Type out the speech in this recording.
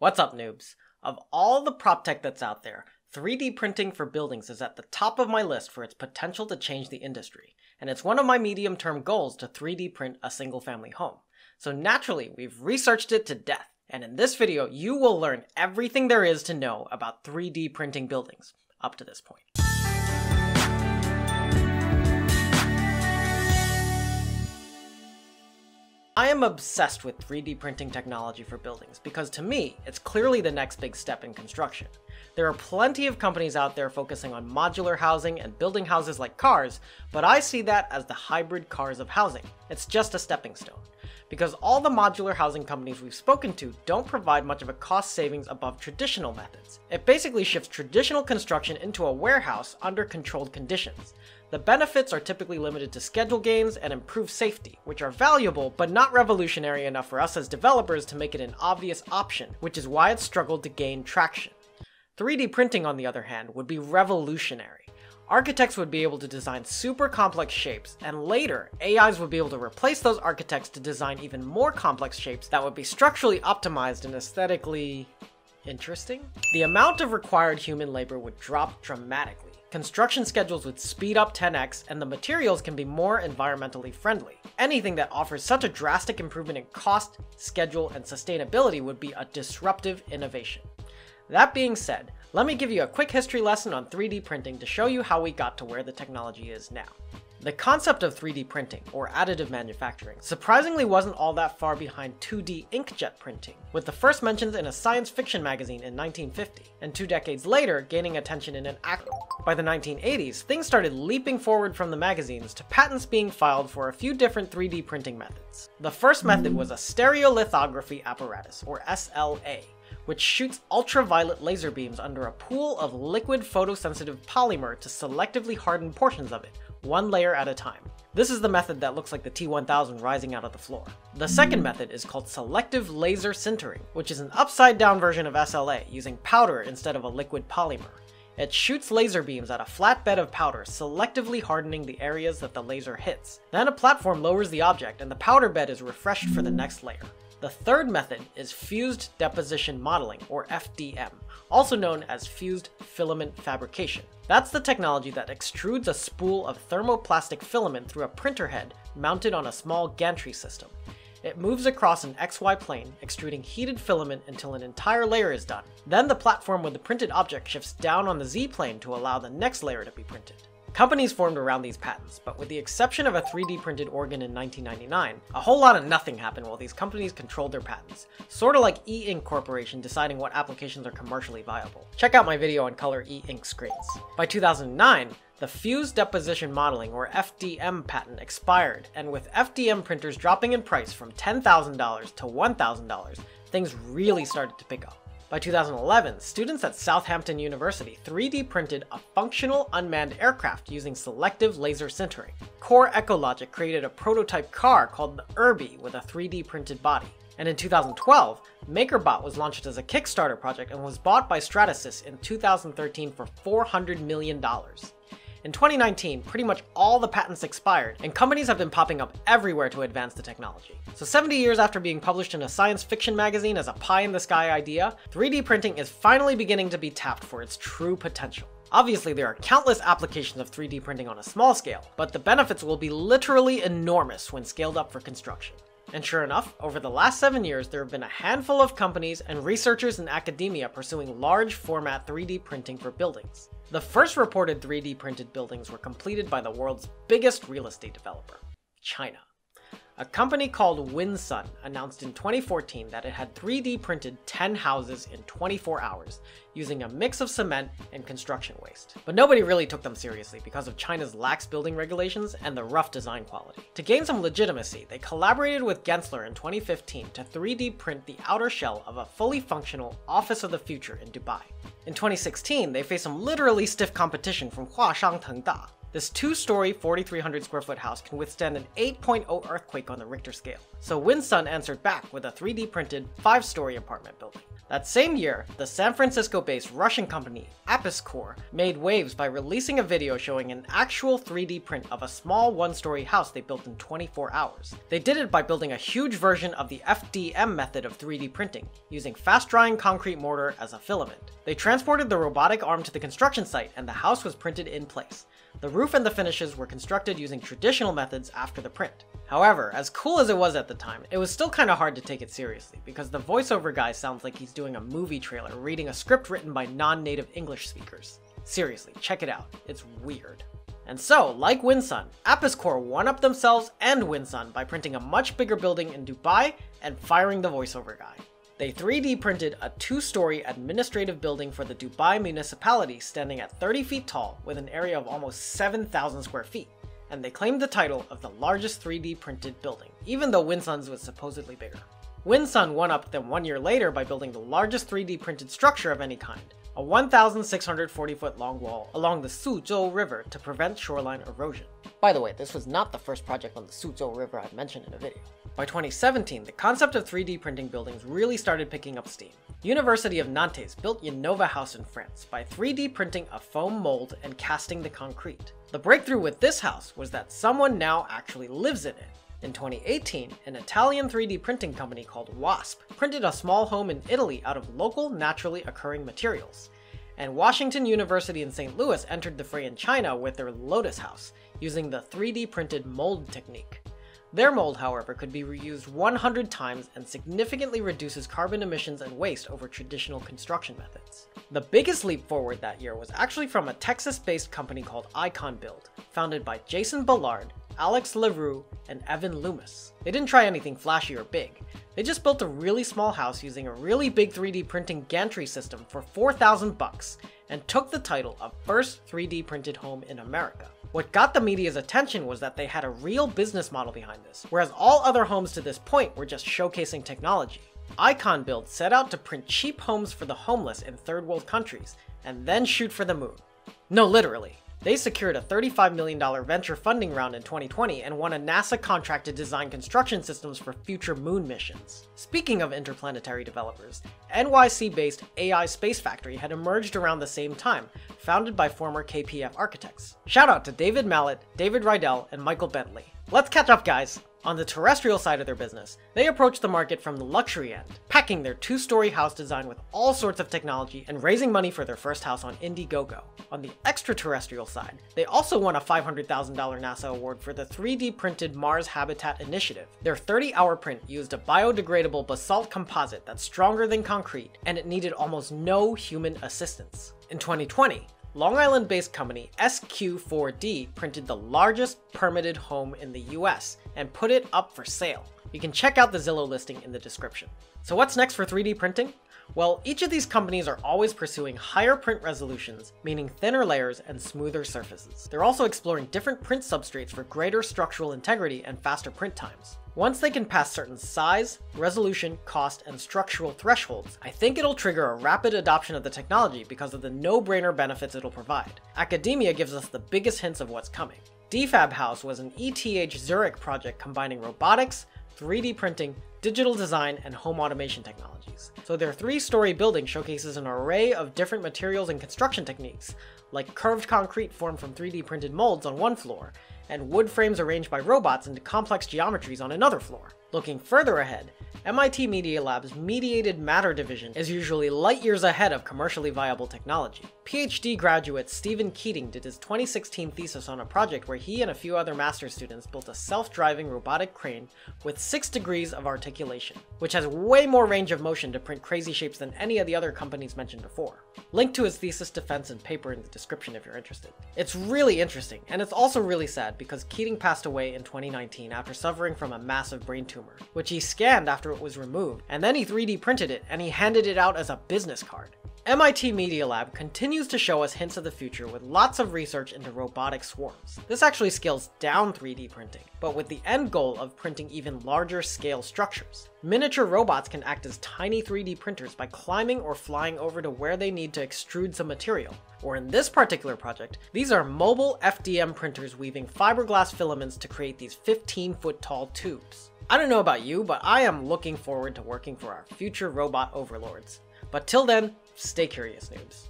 What's up, noobs? Of all the prop tech that's out there, 3D printing for buildings is at the top of my list for its potential to change the industry, and it's one of my medium term goals to 3D print a single family home. So naturally, we've researched it to death, and in this video, you will learn everything there is to know about 3D printing buildings up to this point. I am obsessed with 3D printing technology for buildings because to me, it's clearly the next big step in construction. There are plenty of companies out there focusing on modular housing and building houses like cars, but I see that as the hybrid cars of housing. It's just a stepping stone. Because all the modular housing companies we've spoken to don't provide much of a cost savings above traditional methods. It basically shifts traditional construction into a warehouse under controlled conditions. The benefits are typically limited to schedule gains and improved safety, which are valuable but not revolutionary enough for us as developers to make it an obvious option, which is why it's struggled to gain traction. 3D printing, on the other hand, would be revolutionary. Architects would be able to design super complex shapes, and later, AIs would be able to replace those architects to design even more complex shapes that would be structurally optimized and aesthetically interesting. The amount of required human labor would drop dramatically Construction schedules would speed up 10x and the materials can be more environmentally friendly. Anything that offers such a drastic improvement in cost, schedule, and sustainability would be a disruptive innovation. That being said, let me give you a quick history lesson on 3D printing to show you how we got to where the technology is now. The concept of 3D printing, or additive manufacturing, surprisingly wasn't all that far behind 2D inkjet printing, with the first mentions in a science fiction magazine in 1950, and two decades later gaining attention in an act. By the 1980s, things started leaping forward from the magazines to patents being filed for a few different 3D printing methods. The first method was a stereolithography apparatus, or SLA, which shoots ultraviolet laser beams under a pool of liquid photosensitive polymer to selectively harden portions of it, one layer at a time. This is the method that looks like the T1000 rising out of the floor. The second method is called selective laser sintering, which is an upside down version of SLA, using powder instead of a liquid polymer. It shoots laser beams at a flat bed of powder, selectively hardening the areas that the laser hits. Then a platform lowers the object and the powder bed is refreshed for the next layer. The third method is fused deposition modeling, or FDM, also known as fused filament fabrication. That's the technology that extrudes a spool of thermoplastic filament through a printer head mounted on a small gantry system. It moves across an XY plane, extruding heated filament until an entire layer is done. Then the platform with the printed object shifts down on the Z plane to allow the next layer to be printed. Companies formed around these patents, but with the exception of a 3D printed organ in 1999, a whole lot of nothing happened while these companies controlled their patents, sorta like E-Ink Corporation deciding what applications are commercially viable. Check out my video on color E-Ink screens. By 2009, the Fused Deposition Modeling, or FDM patent expired, and with FDM printers dropping in price from $10,000 to $1,000, things really started to pick up. By 2011, students at Southampton University 3D printed a functional unmanned aircraft using selective laser sintering. Kor Ecologic created a prototype car called the Urbee with a 3D printed body. And in 2012, MakerBot was launched as a Kickstarter project and was bought by Stratasys in 2013 for $400 million. In 2019, pretty much all the patents expired, and companies have been popping up everywhere to advance the technology. So 70 years after being published in a science fiction magazine as a pie-in-the-sky idea, 3D printing is finally beginning to be tapped for its true potential. Obviously, there are countless applications of 3D printing on a small scale, but the benefits will be literally enormous when scaled up for construction. And sure enough, over the last seven years, there have been a handful of companies and researchers in academia pursuing large format 3D printing for buildings. The first reported 3D printed buildings were completed by the world's biggest real estate developer, China. A company called Winsun announced in 2014 that it had 3D printed 10 houses in 24 hours using a mix of cement and construction waste. But nobody really took them seriously because of China's lax building regulations and the rough design quality. To gain some legitimacy, they collaborated with Gensler in 2015 to 3D print the outer shell of a fully functional Office of the Future in Dubai. In 2016, they faced some literally stiff competition from Huashang Tengda, this two-story, 4,300 square foot house can withstand an 8.0 earthquake on the Richter scale. So Winsun answered back with a 3D printed, five-story apartment building. That same year, the San Francisco-based Russian company Apis Cor made waves by releasing a video showing an actual 3D print of a small one-story house they built in 24 hours. They did it by building a huge version of the FDM method of 3D printing, using fast-drying concrete mortar as a filament. They transported the robotic arm to the construction site and the house was printed in place. The roof and the finishes were constructed using traditional methods after the print. However, as cool as it was at the time, it was still kinda hard to take it seriously, because the voiceover guy sounds like he's doing a movie trailer reading a script written by non-native English speakers. Seriously, check it out, it's weird. And so, like Winsun, Apis Cor one-upped themselves and Winsun by printing a much bigger building in Dubai and firing the voiceover guy. They 3D printed a two-story administrative building for the Dubai municipality standing at 30 feet tall with an area of almost 7,000 square feet, and they claimed the title of the largest 3D printed building, even though Winsun's was supposedly bigger. Winsun won up them one year later by building the largest 3D printed structure of any kind, a 1,640 foot long wall along the Suzhou River to prevent shoreline erosion. By the way, this was not the first project on the Suzhou River I've mentioned in a video. By 2017, the concept of 3D printing buildings really started picking up steam. University of Nantes built Yhnova House in France by 3D printing a foam mold and casting the concrete. The breakthrough with this house was that someone now actually lives in it. In 2018, an Italian 3D printing company called WASP printed a small home in Italy out of local, naturally occurring materials. And Washington University in St. Louis entered the fray in China with their Lotus House, using the 3D printed mold technique. Their mold, however, could be reused 100 times and significantly reduces carbon emissions and waste over traditional construction methods. The biggest leap forward that year was actually from a Texas-based company called Icon Build, founded by Jason Ballard, Alex Le Roux, and Evan Loomis. They didn't try anything flashy or big. They just built a really small house using a really big 3D printing gantry system for 4,000 bucks and took the title of first 3D printed home in America. What got the media's attention was that they had a real business model behind this, whereas all other homes to this point were just showcasing technology. Icon Build set out to print cheap homes for the homeless in third world countries, and then shoot for the moon. No, literally. They secured a $35 million venture funding round in 2020 and won a NASA contract to design construction systems for future moon missions. Speaking of interplanetary developers, NYC-based AI Space Factory had emerged around the same time, founded by former KPF architects. Shout out to David Malott, David Rydell, and Michael Bentley. Let's catch up guys! On the terrestrial side of their business, they approached the market from the luxury end, packing their two-story house design with all sorts of technology and raising money for their first house on Indiegogo. On the extraterrestrial side, they also won a $500,000 NASA award for the 3D printed Mars Habitat Initiative. Their 30-hour print used a biodegradable basalt composite that's stronger than concrete, and it needed almost no human assistance. In 2020, Long Island-based company SQ4D printed the largest permitted home in the US and put it up for sale. You can check out the Zillow listing in the description. So what's next for 3D printing? Well, each of these companies are always pursuing higher print resolutions, meaning thinner layers and smoother surfaces. They're also exploring different print substrates for greater structural integrity and faster print times. Once they can pass certain size, resolution, cost, and structural thresholds, I think it'll trigger a rapid adoption of the technology because of the no-brainer benefits it'll provide. Academia gives us the biggest hints of what's coming. DFAB House was an ETH Zurich project combining robotics, 3D printing, digital design, and home automation technologies. So their three-story building showcases an array of different materials and construction techniques, like curved concrete formed from 3D printed molds on one floor, and wood frames arranged by robots into complex geometries on another floor. Looking further ahead, MIT Media Lab's Mediated Matter division is usually light years ahead of commercially viable technology. PhD graduate Steven Keating did his 2016 thesis on a project where he and a few other master's students built a self-driving robotic crane with 6 degrees of articulation, which has way more range of motion to print crazy shapes than any of the other companies mentioned before. Link to his thesis defense and paper in the description if you're interested. It's really interesting, and it's also really sad because Keating passed away in 2019 after suffering from a massive brain tumor, which he scanned after it was removed, and then he 3D printed it and he handed it out as a business card. MIT Media Lab continues to show us hints of the future with lots of research into robotic swarms. This actually scales down 3D printing, but with the end goal of printing even larger scale structures. Miniature robots can act as tiny 3D printers by climbing or flying over to where they need to extrude some material. Or in this particular project, these are mobile FDM printers weaving fiberglass filaments to create these 15 foot tall tubes. I don't know about you, but I am looking forward to working for our future robot overlords. But till then, stay curious, noobs.